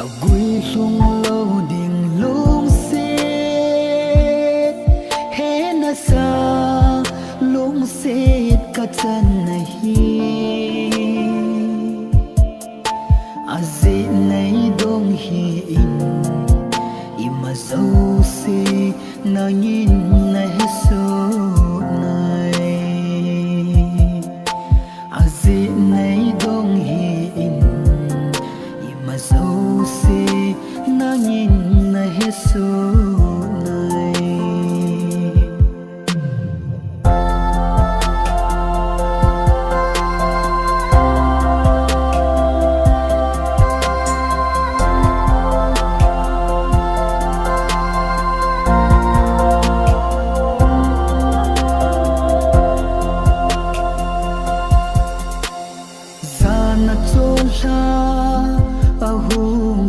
ở quê xuống lâu đình lúc xe hé na xa lúc xe cả chân này hi. À, này đông hi im mà dâu xe nó nhìn này hết rồi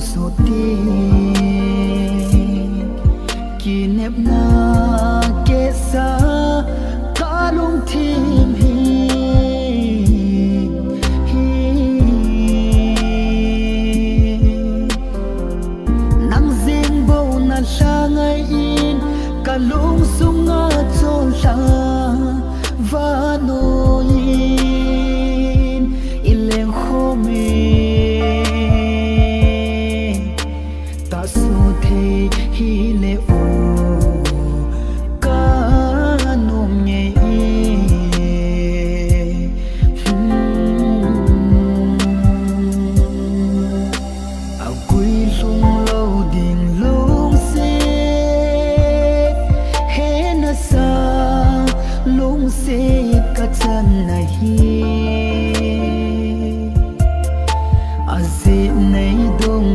soti kinep na kesa kalung tim hi hi nang zing bo na in ngai in kalung sunga chon la va no in ileng khomi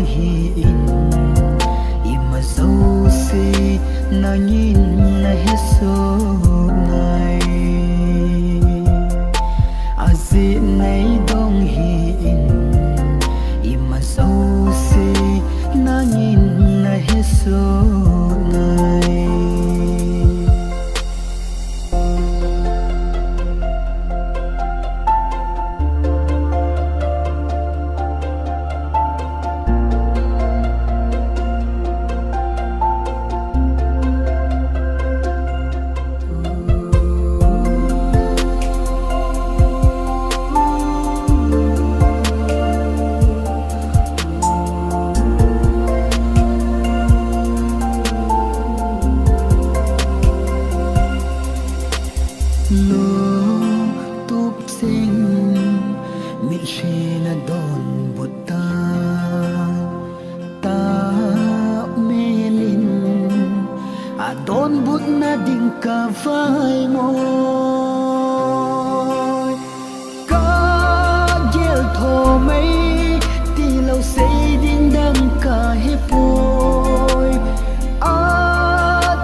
hiên im mà dấu si na yin na heso nai này. Nei dong im mà dấu si na yin na số sinadon buta ta. Melin adon but na ding kavai mo ka gel tho mai ti lo sei ding dang ka hepoi a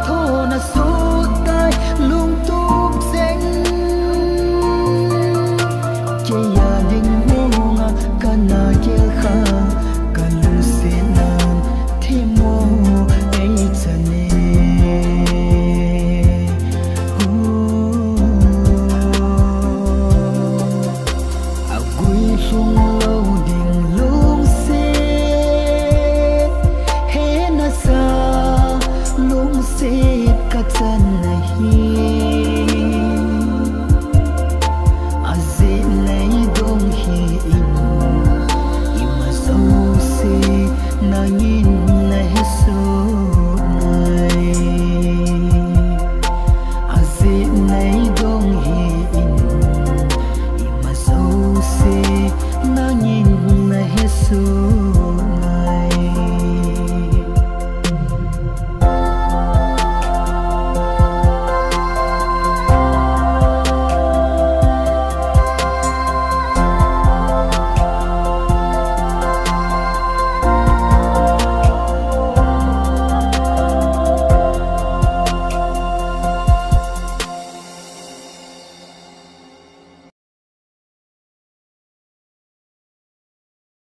tho na so tai lung tup seng